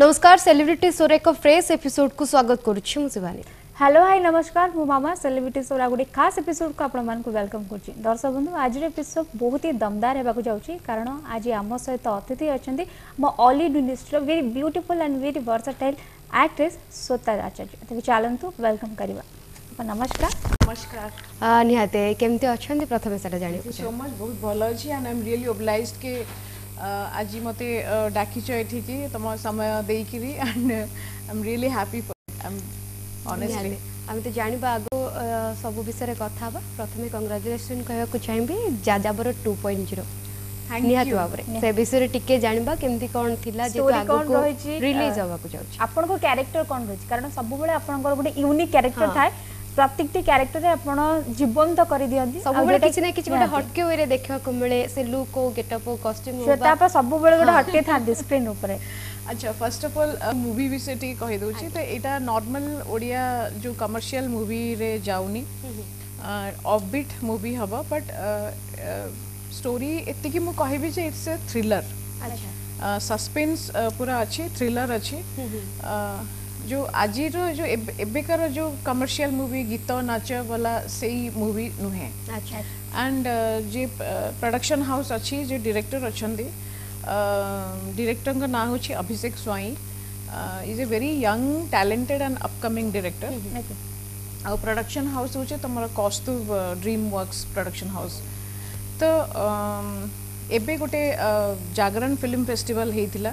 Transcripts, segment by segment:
नमस्कार celebrity सोरेको fresh episode को स्वागत करुछु मुसिवानी हेलो हाय नमस्कार मु मामा सेलिब्रिटी सोरा गुडी खास एपिसोड को आपन मान को वेलकम करछि दर्शक बंधु आज रे एपिसोड बहुत ही दमदार हेबा को जाउछि कारण आज हम सहित अतिथि अछन्ति म ओली minister very beautiful and very versatile actress Sweta Acharya त चलंतु वेलकम करबा नमस्कार नमस्कार निहाते केमते अछन्ति प्रथम सेटा जानि सो मच बहुत भलो छि and I am really obliged के আজ মতো ডাকিছ এঠিকি তোমার সময় দেইকি and I am really happy for I am honestly আমি তো জানিবা আগ সবু বিষয়ে কথা হবা প্রথমে কংগ্রাচুলেসন কহবাকু চাইবি যাযাবর টু পয়েন্ট জিরো ନିହାତି ଭାବରେ ସେ ବିଷୟରେ ଟିକେ ଜାଣିବା କେମିତି କ'ଣ ଥିଲା ରିଲିଜ୍ ହେବାକୁ ଯାଉଛି ଆପଣଙ୍କ କ୍ୟାରେକ୍ଟର କ'ଣ ରହିଛି କାରଣ ସବୁବେଳେ ଆପଣଙ୍କର ଗୋଟେ ୟୁନିକ୍ କ୍ୟାରେକ୍ଟର ଥାଏ ପ୍ରତ୍ୟେକଟି କ୍ୟାରେକ୍ଟର ଆପଣ ଜୀବନ୍ତ କରିଦିଅନ୍ତି ସବୁବେଳେ କିଛି ନା କିଛି ଗୋଟେ ହଟକେ ୱେରେ ଦେଖିବାକୁ ମିଳେ ସେ ଲୁକ୍ ହଉ ଗେଟଅପ୍ ହଉ କଷ୍ଟ୍ୟୁମ୍ ହଉ ତା ଆପଣ ସବୁବେଳେ ଗୋଟେ ହଟକେ ଥାନ୍ତି ସ୍କ୍ରିନ୍ ଉପରେ ଆଚ୍ଛା ଫାର୍ଷ୍ଟ ଅଫ୍ ଅଲ୍ ମୁଭି ବିଷୟ ଟିକେ କହିଦେଉଛି ତ ଏଇଟା ନର୍ମାଲ ଓଡ଼ିଆ ଯେଉଁ କମର୍ସିଆଲ ମୁଭିରେ ଯାଉନି ଅଫବିଟ୍ ମୁଭି ହେବ ବଟ୍ ଷ୍ଟୋରି ଏତିକି ମୁଁ କହିବି ଯେ ଇଟ୍ସ ଏ ଥ୍ରିଲର ସସ୍ପେନ୍ସ ପୁରା ଅଛି ଥ୍ରିଲର ଅଛି जो आज जो एबकर जो कमर्शियल मुवी गीत नाच वाला से मूवी नुहे एंड अच्छा, अच्छा। uh, जे प्रोडक्शन uh, हाउस अच्छी जो डायरेक्टर अच्छा डायरेक्टर ना हूँ Abhishek Swain is a very young talented and upcoming director uh production house हूँ तुम Kaustu dream works production house तो ଏବେ ଗୋଟେ ଜାଗରଣ ଫିଲ୍ମ ଫେଷ୍ଟିଭାଲ ହେଇଥିଲା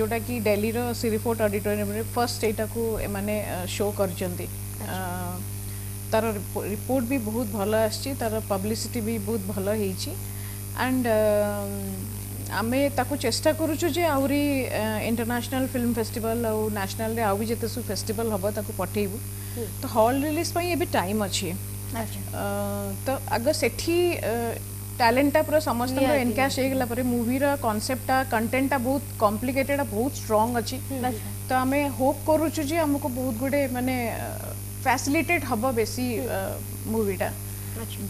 ଯେଉଁଟାକି ଡେଲିର ସିରିଫୋର୍ଟ ଅଡିଟୋରିୟମରେ ଫର୍ଷ୍ଟ ଏଇଟାକୁ ଏମାନେ ଶୋ କରିଛନ୍ତି ତାର ରିପୋର୍ଟ ବି ବହୁତ ଭଲ ଆସିଛି ତାର ପବ୍ଲିସିଟି ବି ବହୁତ ଭଲ ହେଇଛି ଆଣ୍ଡ ଆମେ ତାକୁ ଚେଷ୍ଟା କରୁଛୁ ଯେ ଆହୁରି ଇଣ୍ଟରନ୍ୟାସନାଲ୍ ଫିଲ୍ମ ଫେଷ୍ଟିଭାଲ ଆଉ ନ୍ୟାସନାଲ୍ରେ ଆଉ ବି ଯେତେ ସବୁ ଫେଷ୍ଟିଭାଲ ହେବ ତାକୁ ପଠେଇବୁ ତ ହଲ୍ ରିଲିଜ୍ ପାଇଁ ଏବେ ଟାଇମ୍ ଅଛି ତ ଆଗ ସେଠି टैलेंटा पूरा समस्त एनकैश होगा मुभीर कनसेप्ट कंटेन्टा बहुत कम्प्लिकेटेड बहुत स्ट्रंग अच्छी तो आम होप कर बहुत गुडे मानते फैसिलिटेट हम बेस मुटा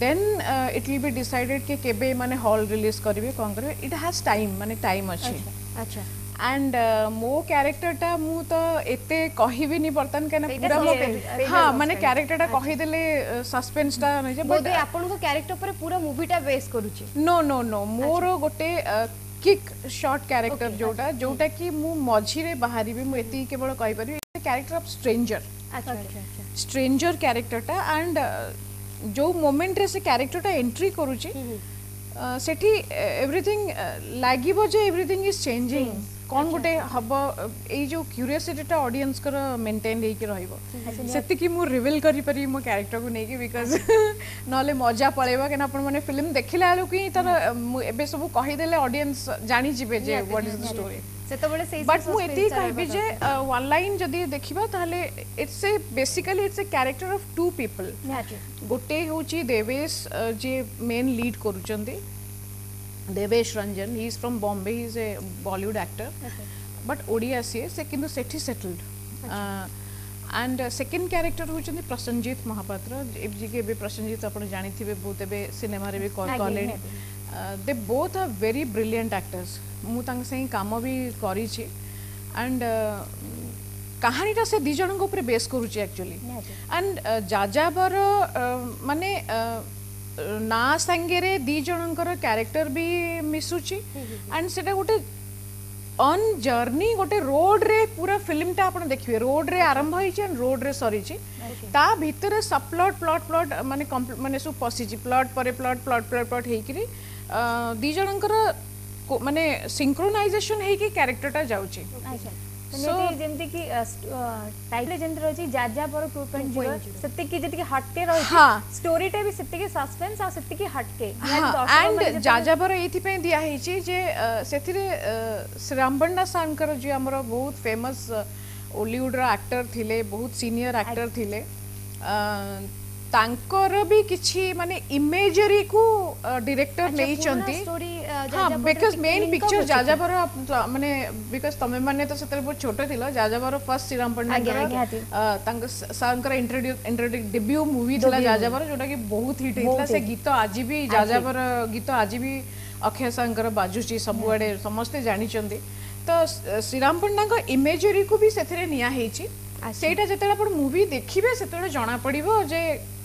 then it will be decided के हल रिलीज करेंगे कौन करेंगे इट हाज टाइम मानते टाइम अच्छे अच्छा ଆଣ୍ଡ ମୋ କ୍ୟାରେକ୍ଟରଟା ମୁଁ ତ ଏତେ କହିବିନି ବର୍ତ୍ତମାନ କାହିଁକିନା ପୁରା ମୋ ହଁ ମାନେ କ୍ୟାରେକ୍ଟରଟା କହିଦେଲେ ସସ୍ପେନ୍ସଟା ରହିଯାଏ ବଟ୍ ଆପଣଙ୍କ କ୍ୟାରେକ୍ଟର ଉପରେ ପୁରା ମୁଭିଟା ବେସ୍ କରୁଛି ନୋ ନୋ ନୋ ମୋର ଗୋଟେ କିକ୍ ସର୍ଟ କ୍ୟାରେକ୍ଟର ଯେଉଁଟା ଯୋଉଟା କି ମୁଁ ମଝିରେ ବାହାରିବି ମୁଁ ଏତିକି କେବଳ କହିପାରିବି କ୍ୟାରେକ୍ଟର ଅଫ୍ ଷ୍ଟ୍ରେଞ୍ଜର ଷ୍ଟ୍ରେଞ୍ଜର କ୍ୟାରେକ୍ଟରଟା ଆଣ୍ଡ ଯେଉଁ ମୋମେଣ୍ଟରେ ସେ କ୍ୟାରେକ୍ଟରଟା ଏଣ୍ଟ୍ରି କରୁଛି सेठी एवरीथिंग लागिबो hmm. hmm. जे एवरीथिंग इज चेंजिंग कौन गोटे हम ये जो क्यूरीयसीटा अडियस मेन्टेन होती मुझ रिविल कर क्यारेक्टर को लेकिन बिकज ना मजा पलैब क्या आप फिल्म देखला बेलू कि तरह सब कहीदे अडियस जाणीजे व्हाट इज द स्टोरी ସେତେବେଳେ ସେଇ ବଟ୍ ମୁଁ ଏତିକି କହିବି ଯେ ୱାନ୍ ଲାଇନ୍ ଯଦି ଦେଖିବା ତାହେଲେ it's a basically it's a character of two people ଗୋଟେ ହେଉଛି ଦେବେଶ ଯିଏ ମେନ୍ ଲିଡ୍ କରୁଛନ୍ତି Debesh Ranjan he is from Bombay is a Bollywood actor but Odia ସିଏ ସେ କିନ୍ତୁ ସେଠି ସେଟଲ୍ଡ ଆଣ୍ଡ ସେକେଣ୍ଡ କ୍ୟାରେକ୍ଟର ହେଉଛନ୍ତି ପ୍ରସଞ୍ଜିତ ମହାପାତ୍ର ଯିଏକି ଏବେ ପ୍ରସଞ୍ଜିତ ଆପଣ ଜାଣିଥିବେ ବହୁତ ଏବେ ସିନେମାରେ ବି କଲେଣି they both are very brilliant actors ମୁଁ ତାଙ୍କ ସାଙ୍ଗେ କାମ ବି କରିଛି ଆଣ୍ଡ କାହାଣୀଟା ସେ ଦୁଇ ଜଣଙ୍କ ଉପରେ ବେସ୍ କରୁଛି ଆକ୍ଚୁଆଲି ଆଣ୍ଡ ଯାଯାବର ମାନେ ନା ସାଙ୍ଗରେ ଦୁଇ ଜଣଙ୍କର କ୍ୟାରେକ୍ଟର ବି ମିଶୁଛି ଆଣ୍ଡ ସେଟା ଗୋଟେ ଅନ୍ ଜର୍ନି ଗୋଟେ ରୋଡ଼ରେ ପୁରା ଫିଲ୍ମଟା ଆପଣ ଦେଖିବେ ରୋଡ଼ରେ ଆରମ୍ଭ ହେଇଛି ଆଣ୍ଡ ରୋଡ଼ରେ ସରିଛି ତା ଭିତରେ ସବ୍ ପ୍ଲଟ୍ ପ୍ଲଟ୍ ପ୍ଲଟ୍ ମାନେ ମାନେ ସବୁ ପଶିଛି ପ୍ଲଟ୍ ପରେ ପ୍ଲଟ୍ ପ୍ଲଟ୍ ପ୍ଲଟ୍ ପ୍ଲଟ୍ ହେଇକିରି दी जनकर माने सिंक्रोनाइजेशन हेकी कैरेक्टरटा जाउची सो जेमति कि टाइटल जेमति रही जाजा पर 2.0 सेति कि जेति कि हटके रही हां स्टोरी टे भी सेति कि सस्पेंस आ सेति कि हटके एंड जाजा पर एथि पे दिया हेची जे सेथिरे श्रीरामबन्ना सानकर जे हमर बहुत फेमस हॉलीवुड रा एक्टर थिले बहुत सीनियर एक्टर थिले ତାଙ୍କର ବି କିଛି ମାନେ ଇମେଜରୀ କୁ ଡିରେକ୍ଟର ନେଇଛନ୍ତି ହଁ ବିକଜ ମେନ୍ ପିକ୍ଚର ଯାଯାବର ମାନେ ବିକଜ ତମେ ମାନେ ତ ସେତେବେଳେ ବହୁତ ଛୋଟ ଥିଲ ଯାଯାବର ଫର୍ଷ୍ଟ ଶ୍ରୀରାମ ପଣ୍ଡାଙ୍କର ତାଙ୍କ ସାର୍ଙ୍କର ଡେବ୍ୟୁ ମୁଭି ଥିଲା ଯାଯାବର ଯୋଉଟା କି ବହୁତ ହିଟ୍ ହେଇଥିଲା ସେ ଗୀତ ଆଜି ବି ଯାଯାବର ଗୀତ ଆଜି ବି ଅକ୍ଷୟ ସାର୍ଙ୍କର ବାଜୁଛି ସବୁଆଡ଼େ ସମସ୍ତେ ଜାଣିଛନ୍ତି ତ ଶ୍ରୀରାମ ପଣ୍ଡାଙ୍କ ଇମେଜରୀକୁ ବି ସେଥିରେ ନିଆହେଇଛି ସେଇଟା ଯେତେବେଳେ ଆପଣ ମୁଭି ଦେଖିବେ ସେତେବେଳେ ଜଣାପଡ଼ିବ ଯେ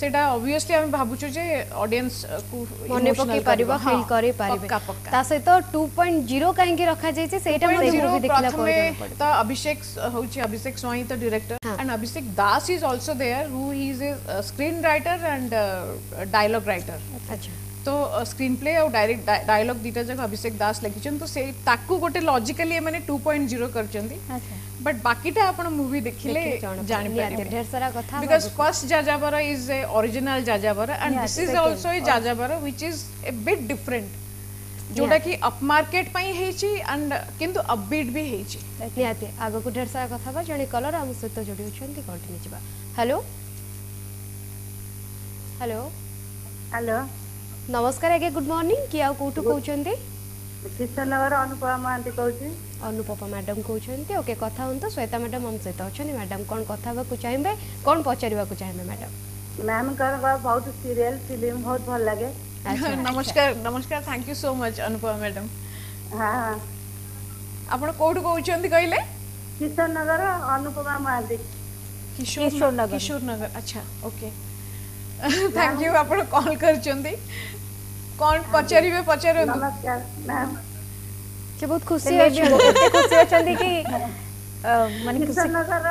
সেটা অবভিয়াসলি আমি ভাবুছো যে অডিয়েন্স কু মনে পকাই পারিবা ফিল করে পারিবে তা সহিত 2.0 কাইকি রাখা যাইছে সেইটা মধ্যে মুভি দেখিলা পরে তো অভিষেক হউচি অভিষেক সোয়াই তো director and Abhishek Das is also there who he is a screen writer and dialogue writer আচ্ছা তো স্ক্রিন প্লে আর ডাইরেক্ট ডায়লগ দুইটা যাক অভিষেক দাস লিখিছেন তো সেই তাকু গোটে লজিক্যালি মানে 2.0 করছেন আচ্ছা बट बाकी टा आपण मूवी देखिले जानि पारिबे ढेर सारा कथा because first Jajabar is a original Jajabar and this is also a Jajabar which is a bit different जोटा कि अप मार्केट पई हेची एंड किंतु अपबीट भी हेची निहाते आगो को ढेर सारा कथा बा जने कलर हम सहित जोडी होचंती कंटिन्यू जिबा हेलो हेलो हेलो नमस्कार आगे गुड मॉर्निंग कि आ कोठु कहउचंती अनुपमा मैडम ओके कथा અનુપમા श्वेता मैडम ઓકે કથા હું તો શ્વેતા મેડમ આમ સહિત અછંતી મેડમ કોણ मैम बहुत सीरियल फिल्म बहुत भल लगे नमस्कार नमस्कार thank you so much Anupama madam हाँ आपण कोठ कहले किशोर नगर अनुपमा महांती किशोर नगर अच्छा ओके थैंक यू आपण कॉल करछन कौन पचरी में पचर नमस्कार मैम मुझे बहुत खुशी है खुशी अच्छे कि মানে কিশননগর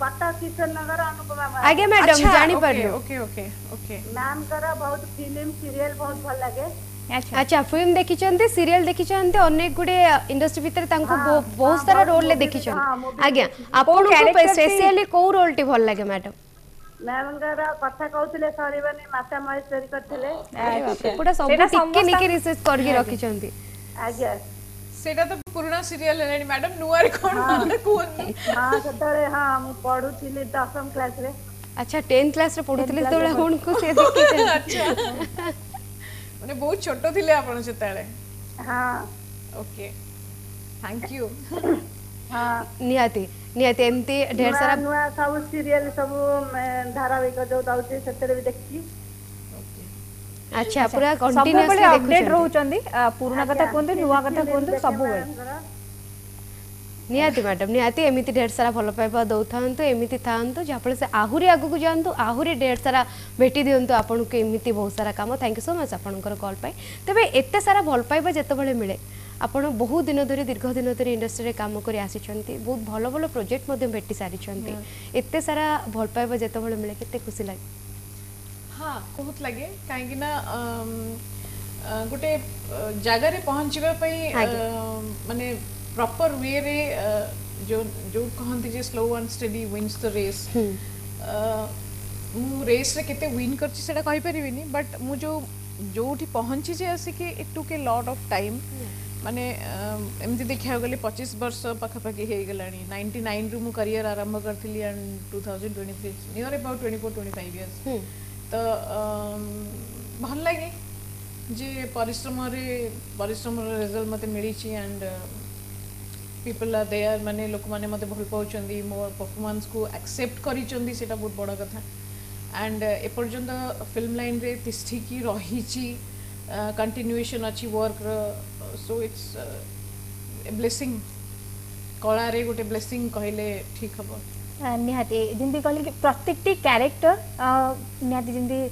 পাটা কিশননগর অনুপমা ম্যাম আগে ম্যাডাম জানি পারলো ওকে ওকে ওকে ম্যামଙ୍କର ବହୁତ ଫିଲ୍ମ ସିରିଏଲ ବହୁତ ଭଲ ଲାଗେ আচ্ছা ফিল্ম দেখিছন্তে সিরিয়াল দেখিছন্তে অনেক গুড়ে ইন্ডাস্ট্রি ভিতরে তাঙ্কু বহুত সারা রোল লে দেখিছন্তে আজ্ঞা আপনাকে স্পেশালি কোউ রোল টি ভাল লাগে ম্যাডাম मैं रंगरा कथा कहुचिले सरी बानी माता माई सेरी करथले से पूरा सब टिककी निकी रिसर्च करगी रखी चंदी आज अच्छा 10th क्लास रे पडुचिले तोले होन को से देखिते अच्छा माने बहुत छोटो थिले आपन सताले हां ओके थैंक ନିହାତି ଏମିତି ଢେର ସାରା ନୂଆ ସବୁ ସିରିଏଲ ସବୁ ଧାରାବାହିକ ଯୋଉ ଦଉଛି ସେଥିରେ ବି ଦେଖିଛି ଆଚ୍ଛା ପୁରା କଣ୍ଟିନ୍ୟୁଅସଲି ରହୁଛନ୍ତି ପୁରୁଣା କଥା କୁହନ୍ତୁ ନୂଆ କଥା କୁହନ୍ତୁ ସବୁବେଳେ ନିହାତି ମ୍ୟାଡ଼ାମ୍ ନିହାତି ଏମିତି ଢେର ସାରା ଭଲ ପାଇବା ଦେଉଥାନ୍ତୁ ଏମିତି ଥାଆନ୍ତୁ ଯାହାଫଳରେ ସେ ଆହୁରି ଆଗକୁ ଯାଆନ୍ତୁ ଆହୁରି ଢେର ସାରା ଭେଟି ଦିଅନ୍ତୁ ଆପଣଙ୍କୁ ଏମିତି ବହୁତ ସାରା କାମ ଥ୍ୟାଙ୍କ ୟୁ ସୋ ମଚ୍ ଆପଣଙ୍କର କଲ୍ ପାଇଁ ତେବେ ଏତେ ସାରା ଭଲ ପାଇବା ଯେତେବେଳେ ମିଳେ ଆପଣ ବହୁ ଦିନ ଧରି ଦୀର୍ଘ ଦିନ ଧରି ଇଣ୍ଡଷ୍ଟ୍ରିରେ କାମ କରି ଆସିଛନ୍ତି ବହୁତ ଭଲ ଭଲ ପ୍ରୋଜେକ୍ଟ ମଧ୍ୟ ଭେଟି ସାରିଛନ୍ତି ଏତେ ସାରା ଭଲ ପାଇବା ଯେତେବେଳେ ମିଳେ କେତେ ଖୁସି ଲାଗେ ହଁ ବହୁତ ଲାଗେ କାହିଁକି ନା ଗୋଟେ ଜାଗାରେ ପହଞ୍ଚିବା ପାଇଁ ମାନେ प्रॉपर वे रे जो जो कहते जे slow and steady wins the race मु रेस रे केते विन करछि सेटा कहि परिबिनी बट मु जो जोठी पहुँची जे आसी के it took a lot of time माने एमती देखिया गले 25 वर्ष पखा पखी हे गलानी 99 रु मु करियर आरंभ करथिली एंड 2023 नियर अबाउट 24 25 इयर्स तो भल लागे जे परिश्रम रे परिश्रम रे रिजल्ट मते मिली छी and people are they are मैंने लोक मैंने मतलब भल पाँच मो परफमान्स को आक्सेप्ट करा बहुत बड़ कथा एंड एपर्त फिल्म लाइन में तिष्ठिक रही कंटिन्यूएसन अच्छी वर्क रो इट्स ब्लेसींग कलार गोटे ब्लेसींग कहले ठीक हम हाँ, निहाती जमी कह प्रत्येक क्यारेक्टर निहाती जमी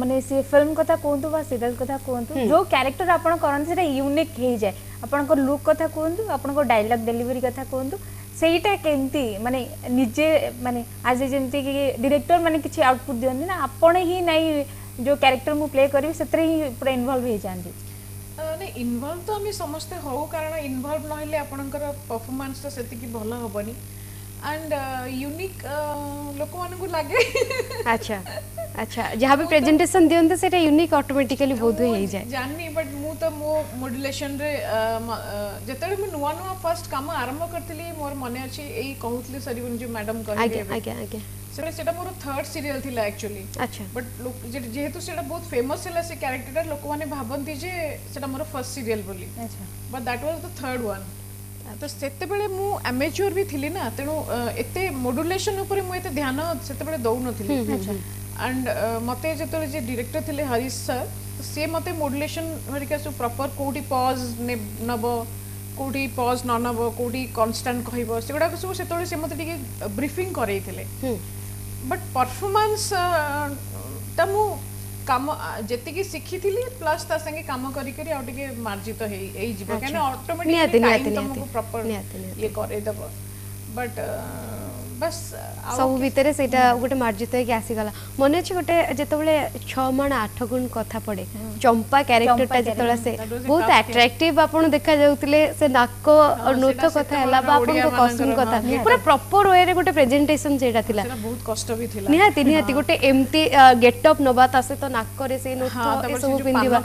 মানে সে ফিল্ম কথা কুহতু বা সিরিয়াল কথা কুহতু যে ক্যারেক্টর আপনার করতে সেটা ইউনিক হয়ে যায় আপনার লুক কথা কুহতু আপনার ডাইলগ ডেলিভারি কথা কুহতু সেইটা কেমতি মানে নিজে মানে আজ যেমতি কি ডিরেক্টর মানে কিছু আউটপুট দিওনি না আপন হি নাই যে ক্যারেক্টর মু প্লে করিবি সেতরে হি পুরা ইনভলভ হয়ে যান্তি ନାଇଁ ଇନଭଲ୍ଭ ତ ଆମେ ସମସ୍ତେ ହଉ କାରଣ ଇନଭଲ୍ଭ ନହେଲେ ଆପଣଙ୍କର ପରଫର୍ମାନ୍ସ ତ ସେତିକି ଭଲ ହେବନି ଆଣ୍ଡ ୟୁନିକ୍ ଲୋକମାନଙ୍କୁ ଲାଗେ ଆଚ୍ଛା আচ্ছা যাহা বি প্রেজেন্টেশন দিওন্তে সেটা ইউনিক অটোমেটিক্যালি বোধ হয়ে যায় জানি বাট মু তো মো মডুলেশন রে যেতবে মু নুয়া নুয়া ফার্স্ট কাম আরম্ভ করতিলি মোর মনে আছে এই কহুতলে সরিবন যে ম্যাডাম কহিলে আগে আগে আগে সেটা সেটা মোর থার্ড সিরিয়াল থিলা অ্যাকচুয়ালি আচ্ছা বাট যেহেতু সেটা বহুত ফেমাস হেলা সে ক্যারেক্টারটা লোকমানে ভাবন্তি যে সেটা মোর ফার্স্ট সিরিয়াল বলি আচ্ছা but that was the third one ତ ସେତେବେଳେ ମୁଁ ଆମେଚୁର ବି ଥିଲି ନା ତେଣୁ ଏତେ ମଡୁଲେସନ ଉପରେ ମୁଁ ଏତେ ଧ୍ୟାନ ସେତେବେଳେ ଦଉନଥିଲି ଆଣ୍ଡ ମୋତେ ଯେତେବେଳେ ଯିଏ ଡିରେକ୍ଟର ଥିଲେ ହରିଶ ସାର୍ ସିଏ ମୋତେ ମୋଡୁଲେସନ୍ ହେରିକା ସବୁ ପ୍ରପର୍ କେଉଁଠି ପଜ୍ ନେବ କେଉଁଠି ପଜ୍ ନ ନେବ କେଉଁଠି କନଷ୍ଟାଣ୍ଟ କହିବ ସେଗୁଡ଼ାକ ସବୁ ସେତେବେଳେ ସେ ମୋତେ ଟିକେ ବ୍ରିଫିଂ କରେଇଥିଲେ ବଟ୍ ପରଫର୍ମାନ୍ସଟା ମୁଁ କାମ ଯେତିକି ଶିଖିଥିଲି ପ୍ଲସ୍ ତା ସାଙ୍ଗେ କାମ କରିକରି ଆଉ ଟିକେ ମାର୍ଜିତ ହେଇ ହେଇଯିବ କାହିଁକି ଅଟୋମେଟିକ୍ ତମକୁ ପ୍ରପର୍ ଇଏ କରେଇଦେବ ବଟ୍ ବାସ୍ ସବୁ ଭିତରେ ସେଇଟା ଗୋଟେ ମାର୍ଜିତ ହେଇକି ଆସିଗଲା ମନେ ଅଛି ଗୋଟେ ଯେତେବେଳେ ଛଅ ମାଣ ଆଠ ଗୁଣ କଥା ପଡ଼େ ଚମ୍ପା କ୍ୟାରେକ୍ଟରଟା ଯେତେବେଳେ ଆସେ ବହୁତ ଆଟ୍ରାକ୍ଟିଭ୍ ଆପଣ ଦେଖାଯାଉଥିଲେ ସେ ନାକ ନୋଥ କଥା ହେଲା ବା ଆପଣଙ୍କ କଷ୍ଟ୍ୟୁମ୍ କଥା ପୁରା ପ୍ରପର ୱେରେ ଗୋଟେ ପ୍ରେଜେଣ୍ଟେସନ୍ ସେଇଟା ଥିଲା ବହୁତ କଷ୍ଟ ବି ଥିଲା ନିହାତି ନିହାତି ଗୋଟେ ଏମିତି ଗେଟଅପ୍ ନବା ତା ସହିତ ନାକରେ ସେଇ ନୋଥ ଏସବୁ ପିନ୍ଧିବା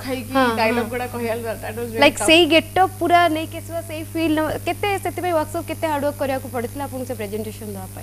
ଲାଇକ୍ ସେଇ ଗେଟଅପ୍ ପୁରା ନେଇକି ଆସିବା ସେଇ ଫିଲ୍ କେତେ ସେଥିପାଇଁ ୱାର୍କସପ୍ କେତେ ହାର୍ଡୱାର୍କ କରିବାକୁ ପଡ଼ିଥିଲା ଆପଣଙ୍କୁ ସେ ପ୍ରେଜେଣ୍ଟେସନ୍ ଦେବା ପାଇଁ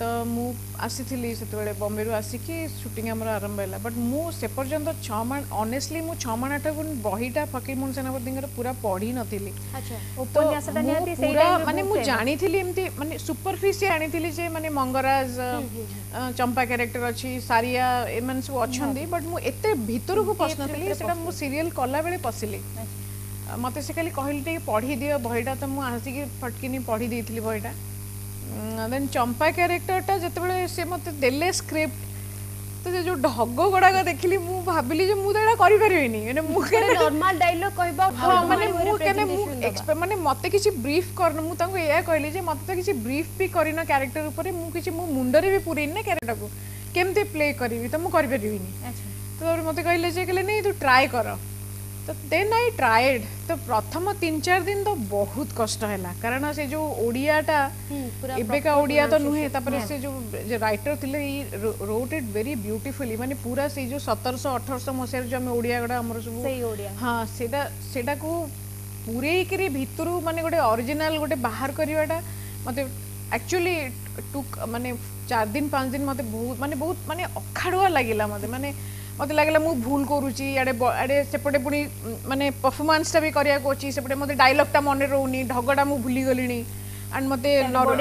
ତ ମୁଁ ଆସିଥିଲି ସେତେବେଳେ ବମ୍ବେରୁ ଆସିକି ସୁଟିଂ ଆମର ଆରମ୍ଭ ହେଲା ବଟ୍ ମୁଁ ସେ ପର୍ଯ୍ୟନ୍ତ ଛଅ ମାଣ ଅନେଷ୍ଟଲି ମୁଁ ଛଅ ମାଣ ଆଠ ଗୁଣ ବହିଟା ଫକୀରମୋହନ ସେନାପତିଙ୍କର ପୁରା ପଢ଼ି ନଥିଲି ପୁରା ମାନେ ମୁଁ ଜାଣିଥିଲି ଏମିତି ମାନେ ସୁପରଫିସି ଆଣିଥିଲି ଯେ ମାନେ ମଙ୍ଗରାଜ ଚମ୍ପା କ୍ୟାରେକ୍ଟର ଅଛି ସାରିଆ ଏମାନେ ସବୁ ଅଛନ୍ତି ବଟ୍ ମୁଁ ଏତେ ଭିତରକୁ ପଶିନଥିଲି ସେଟା ମୁଁ ସିରିଏଲ୍ କଲାବେଳେ ପଶିଲି ମୋତେ ସେ ଖାଲି କହିଲି ଟିକେ ପଢ଼ିଦିଅ ବହିଟା ତ ମୁଁ ଆସିକି ଫଟକିନି ପଢ଼ି ଦେଇଥିଲି ବହିଟା ଦେନ୍ ଚମ୍ପା କ୍ୟାରେକ୍ଟରଟା ଯେତେବେଳେ ସେ ମୋତେ ଦେଲେ ସ୍କ୍ରିପ୍ଟ ତ ସେ ଯେଉଁ ଢଗ ଗୁଡ଼ାକ ଦେଖିଲି ମୁଁ ଭାବିଲି ଯେ ମୁଁ ତ ଏଇଟା କରିପାରିବିନି ମାନେ ମୁଁ ନର୍ମାଲ ଡାଇଲଗ କହିବା ହଁ ମାନେ ମୁଁ କେନେ ମୁଁ ମାନେ ମୋତେ କିଛି ବ୍ରିଫ୍ କରିନି ମୁଁ ତାଙ୍କୁ ଏଇଆ କହିଲି ଯେ ମୋତେ ତ କିଛି ବ୍ରିଫ୍ ବି କରିନ କ୍ୟାରେକ୍ଟର ଉପରେ ମୁଁ କିଛି ମୋ ମୁଣ୍ଡରେ ବି ପୁରେଇନି ନା କ୍ୟାରେକ୍ଟରକୁ କେମିତି ପ୍ଲେ କରିବି ତ ମୁଁ କରିପାରିବିନି ତ ମୋତେ କହିଲେ ଯେ କହିଲେ ନାଇଁ ତୁ ଟ୍ରାଏ କର तो देन आई ट्राएड तो प्रथम तीन चार दिन तो बहुत कष्ट है कारण से जो ओडियाटा एबका हम्म, ओडिया तो नुहे हाँ। से जो रईटर थे रोट इट भेरी ब्यूटिफुल मानते पूरा से जो सतरश अठरश मसीह जो ओडिया गुड़ा सब हाँ से पूरे करी भितर मानते गोटे अरिजिनाल गोटे बाहर करवाटा मत एक्चुअली टू मानने चार दिन पाँच दिन मत बहुत मानते बहुत मानते अखाड़ुआ लगे मत मानते मत लगे मुझे भूल करपटे पुणी मानते परफर्मांसटा भी करपटे मतलब डायलगटा मन रोनी ढगटा मुझे भूली गली एंड मत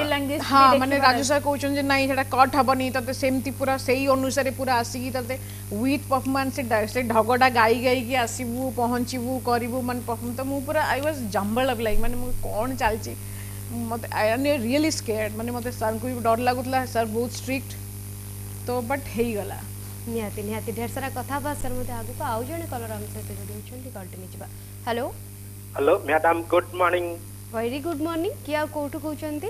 लैंग्वेज हाँ मैंने राजू सर कौन ना से कट हेनी तेज सेमती पूरा से ही अनुसार पूरा आसिक तेजे विथ परफर्मांस से ढगटा गाई गाई आसबू पहुँचबू करू मैं परफर्म तो मुझे पूरा I was jumbled up like मैंने कौन चलती मत आई एम रियली स्केयर मैंने मतलब सर को भी डर लगुला सर बहुत स्ट्रिक्ट तो बट हो ନିହାତି ନିହାତି ଢେର ସାରା କଥା ହେବା ସାର୍ ମୋତେ ଆଗକୁ ଆଉ ଜଣେ କଲର ଆମ ସହିତ ଯୋଡ଼ି ହେଉଛନ୍ତି କଲ୍ଟି ନେଇଯିବା hello hello madam good morning very good morning କିଏ ଆଉ କୋଉଠୁ କହୁଛନ୍ତି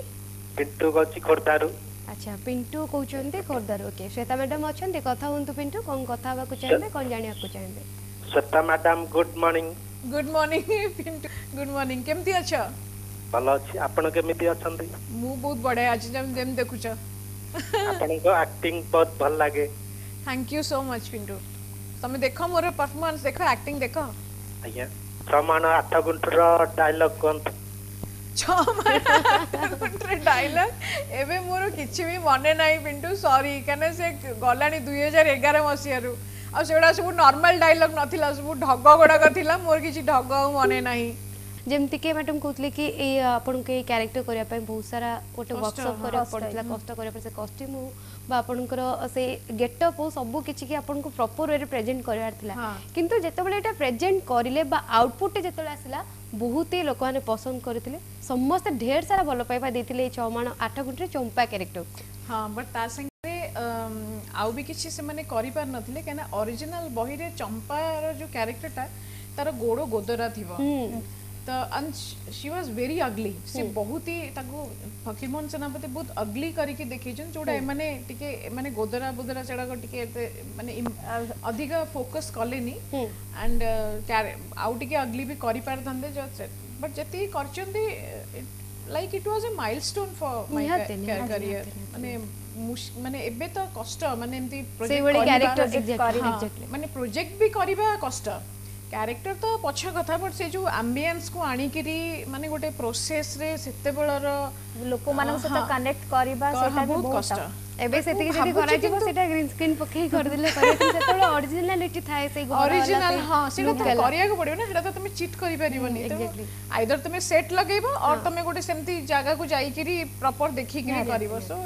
ପିଣ୍ଟୁ କହୁଛି ଖୋର୍ଦ୍ଧାରୁ ଆଚ୍ଛା ପିଣ୍ଟୁ କହୁଛନ୍ତି ଖୋର୍ଦ୍ଧାରୁ ଓକେ ଶ୍ଵେତା ମ୍ୟାଡ଼ାମ୍ ଅଛନ୍ତି କଥା ହୁଅନ୍ତୁ ପିଣ୍ଟୁ କ'ଣ କଥା ହେବାକୁ ଚାହିଁବେ କ'ଣ ଜାଣିବାକୁ ଚାହିଁବେ Shweta madam good morning good morning Pintu good morning କେମିତି ଅଛ ଭଲ ଅଛି ଆପଣ କେମିତି ଅଛନ୍ତି ମୁଁ ବହୁତ ବଢିଆ ଅଛି ଯେମିତି ଦେଖୁଛ ଆପଣଙ୍କ ଆକ୍ଟିଂ ବହୁତ ଭଲ ଲାଗେ thank you so much Pintu ତମେ ଦେଖ ମୋର ପରଫର୍ମାନ୍ସ ଦେଖ ଆକ୍ଟିଂ ଦେଖ ଆଜ୍ଞା ଛଅ ମାଣ ଆଠ ଗୁଣ୍ଠର ଡାଇଲଗ କୁହନ୍ତୁ ଛଅ ମାଣ ଆଠ ଗୁଣ୍ଠର ଡାଇଲଗ ଏବେ ମୋର କିଛି ବି ମନେ ନାହିଁ ପିଣ୍ଟୁ ସରି କାରଣ ସେ ଗଲାଣି ଦୁଇ ହଜାର ଏଗାର ମସିହାରୁ ଆଉ ସେଗୁଡ଼ା ସବୁ ନର୍ମାଲ ଡାଇଲଗ ନଥିଲା ସବୁ ଢଗ ଗୁଡ଼ାକ ଥିଲା ମୋର କିଛି ଢଗ ଆଉ ମନେ ନାହିଁ ଯେମିତିକି ମ୍ୟାଡ଼ାମ୍ କହୁଥିଲେ କି ଏଇ ଆପଣଙ୍କୁ ଏଇ କ୍ୟାରେକ୍ଟର କରିବା ପାଇଁ ବହୁତ ସାରା ଗୋଟେ ୱାର୍କସପ୍ କରିବାକୁ ପଡ଼ିଥିଲା କଷ୍ଟ କରିବା ପାଇଁ ସେ କଷ୍ଟ୍ୟୁମ୍ ହଉ বা আপনার সেই গেটঅপ হো সবু কিছু কি আপনার প্রপর ওয়ে প্রেজেন্ট করবার লা কিন্তু যেতবে এটা প্রেজেন্ট করলে বা আউটপুটে যেত আসলা বহুত হি লোক মানে পসন্দ করে সমস্তে ঢের সারা ভাল পাইবা দিয়ে এই ছমাণ আঠ গুটিরে চম্পা ক্যারেক্টর হ্যাঁ বট তার সঙ্গে আউ বি কিছু সে করিপার নথিলে কেন অরিজিনাল বহিরে চম্পার যে ক্যারেক্টরটা তার গোড় গোদরা থিব ତ and she was very ugly ସେ ବହୁତ ହି ତାକୁ ଫକୀରମୋହନ ସେନାପତି ବହୁତ ଅଗ୍ଲି କରିକି ଦେଖେଇଛନ୍ତି ଯୋଉଟା ଏମାନେ ଟିକେ ଏମାନେ ଗୋଦରା ବୋଦରା ସେଗୁଡ଼ାକ ଟିକେ ଏତେ ମାନେ ଅଧିକ ଫୋକସ୍ କଲେନି ଆଣ୍ଡ ଆଉ ଟିକେ ଅଗ୍ଲି ବି କରିପାରିଥାନ୍ତେ ବଟ୍ ଯେତିକି କରିଛନ୍ତି like it was a milestone for my career ମାନେ ମାନେ ଏବେ ତ କଷ୍ଟ ମାନେ ଏମିତି ମାନେ ପ୍ରୋଜେକ୍ଟ ବି କରିବା କଷ୍ଟ ক্যারেক্টর তো পছ কথা বট সে যে আম্বিয়েন্স কু আনিকিরি মানে গোটে প্রসেস রে সেতেবেলর লোক মানক সহ কানেক্ট করিবা সেটা বহুত কষ্ট এবে সেতিকি যদি করা যাব সেটা গ্রিন স্ক্রিন পকেই করে দিলে করে সেতবেলে অরিজিনালিটি থাকে সেই গোলা অরিজিনাল হ্যাঁ সেটা তো করিয়াকে পড়িও না সেটা তো তুমি চিট করি পারিবনি এক্স্যাক্টলি আইদর তুমি সেট লগাইবো অর তুমি গোটে সেমতি জায়গা কু যাইকিরি প্রপার দেখিকিরি করিবো সো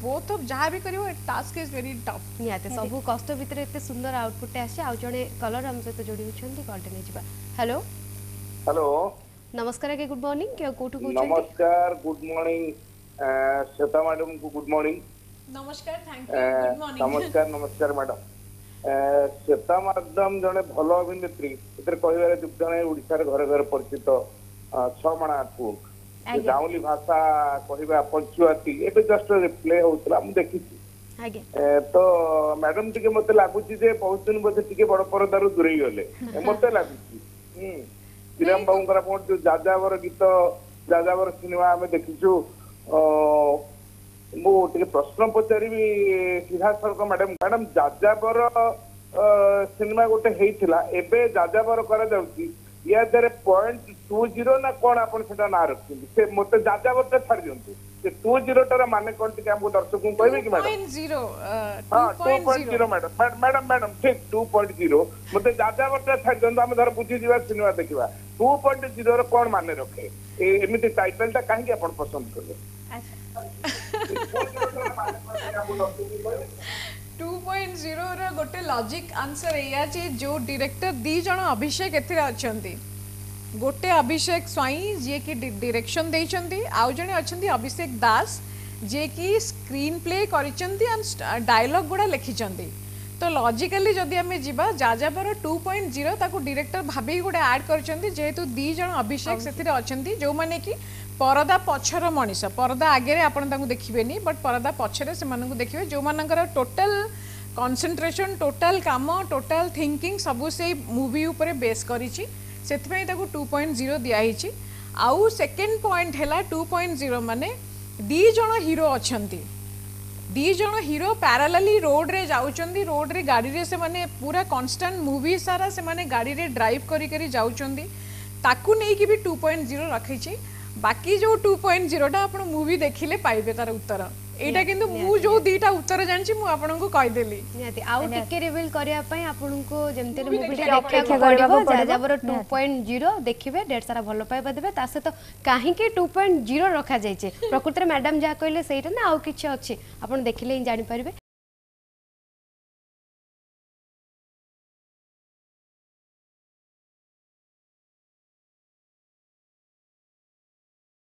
ବୋଥ୍ ତ ଯାହା ବି କରିବ ଟାସ୍କ ଇଜ୍ ଭେରି ଟଫ୍ ନିହାତି ସବୁ କଷ୍ଟ ଭିତରେ ଏତେ ସୁନ୍ଦର ଆଉଟପୁଟ୍ଟେ ଆସିଛି ଆଉ ଜଣେ କଲର୍ ଆମ ସହିତ ଯୋଡ଼ି ହେଉଛନ୍ତି କଲ୍ଟେ ନେଇଯିବା ହ୍ୟାଲୋ ହ୍ୟାଲୋ ନମସ୍କାର ଆଜ୍ଞା ଗୁଡ୍ ମର୍ଣ୍ଣିଂ କୋଉଠୁ କହୁଛନ୍ତି ନମସ୍କାର ଗୁଡ୍ ମର୍ଣ୍ଣିଂ শ্বেতা ম্যাডামকু গুড মর্নিং নমস্কার থ্যাংক ইউ ନମସ୍କାର ନମସ୍କାର ମ୍ୟାଡମ୍ নমস্কার ম্যাডাম শ্বেতা ম্যাডাম জনে ভালো অভিনেত্রী এতে ଜଣେ যুক্ত ଘରେ ଘରେ ପରିଚିତ ଛଅ ମାଣ ছ ଗାଉଁଲି ଭାଷା କହିବା ପଞ୍ଚୁଆତି ଏବେ ଜଷ୍ଟ ପ୍ଲେ ହଉଥିଲା ମୁଁ ଦେଖିଛି ତ ମ୍ୟାଡମ ଟିକେ ମତେ ଲାଗୁଛି ଯେ ବହୁତ ଦିନ ବୋଧେ ଟିକେ ବଡ ପରଦାରୁ ଦୂରେଇ ଗଲେ ମତେ ଲାଗୁଛି ହୁଁ ଶ୍ରୀରାମ ବାବୁଙ୍କର ଆପଣ ଯୋଉ ଯାଜାବର ଗୀତ ଯାଜାବର ସିନେମା ଆମେ ଦେଖିଛୁ ମୁଁ ଟିକେ ପ୍ରଶ୍ନ ପଚାରିବି ସିଧାସଳଖ ମ୍ୟାଡାମ ମ୍ୟାଡାମ ଯାଯାବର ସିନେମା ଗୋଟେ ହେଇଥିଲା ଏବେ ଯାଯାବର କରାଯାଉଛି ୟା ଦେହରେ ପଏଣ୍ଟ ଟୁ ଜିରୋ ନା କ'ଣ ଆପଣ ସେଟା ନାଁ ରଖିଛନ୍ତି ସେ ମୋତେ ଯାଯାବରଟା ଛାଡ଼ି ଦିଅନ୍ତୁ ସେ ଟୁ ଜିରୋଟାର ମାନେ କ'ଣ ଟିକେ ଆମକୁ ଦର୍ଶକଙ୍କୁ କହିବେ କି ମ୍ୟାଡମ୍ ହଁ two point zero madam madam madam ଠିକ୍ ଟୁ ପଏଣ୍ଟ ଜିରୋ ମୋତେ ଯାଯାବରଟା ଛାଡ଼ି ଦିଅନ୍ତୁ ଆମେ ଧର ବୁଝିଯିବା ସିନେମା ଦେଖିବା ଟୁ ପଏଣ୍ଟ ଜିରୋର କ'ଣ ମାନେ ରଖେ ଏମିତି ଟାଇଟଲଟା କାହିଁକି ଆପଣ ପସନ୍ଦ କଲେ 2.0 रो गोटे लॉजिक आंसर एया जो डायरेक्टर दी अभिषेक एथिरे गोटे अभिषेक स्वाई जे की डायरेक्शन देछंती आउ जणे अछंती अभिषेक दास जे की स्क्रीन प्ले कर अन डायलॉग गुडा लिखिछंती तो लॉजिकली जदि आमे Jajabar two point zero director भाभी गोटे ऐड करिछंती दीज अभिषेक से जो मैंने कि परदा पछर मनीष परदा आगे आपन ताकू देखिबेनी बट परदा पछरे से देखिए जो मानकर टोटल কনসেন্ট্রেসন টোটাল কাম টোটাল থিঙ্কিং সবু সেই মুভি উপরে বেস করেছি ସେଥିପାଇଁ ତାକୁ ଟୁ ପଏଣ୍ଟ ଜିରୋ ଦିଆହେଇଛି ଆଉ ସେକେଣ୍ଡ ପଏଣ୍ଟ ହେଲା ଟୁ ପଏଣ୍ଟ ଜିରୋ ମାନେ ଦୁଇ ଜଣ ହିରୋ ଅଛନ୍ତି ଦୁଇ ଜଣ ହିରୋ ପ୍ୟାରାଲାଲି ରୋଡ଼ରେ ଯାଉଛନ୍ତି ରୋଡ଼ରେ ଗାଡ଼ିରେ ସେମାନେ ପୁରା କନଷ୍ଟାଣ୍ଟ ମୁଭି ସାରା ସେମାନେ ଗାଡ଼ିରେ ଡ୍ରାଇଭ୍ କରି କରି ଯାଉଛନ୍ତି ତାକୁ ନେଇକି ବି ଟୁ ପଏଣ୍ଟ ଜିରୋ ରଖିଛି বাকি যে টু পয়েন্ট জিরোটা আপনার মুভি দেখলে পাইবে তার উত্তর এইটা কিন্তু মু যে দুইটা উত্তর জানিছি মু আপনাকে কইদেলি নিহাতি আউ টিকে রিভিল করিয়া পাই আপনাকে যেমতে মুভিটি অপেক্ষা করিব যাযাবর 2.0 দেখিবে ডেড সারা ভালো পাইবা দেবে তা সহিত কাহিকি 2.0 রখা যাইছে প্রকৃতরে ম্যাডাম যা কইলে সেইটা না আউ কিছু আছে আপন দেখিলে জানি পারিবে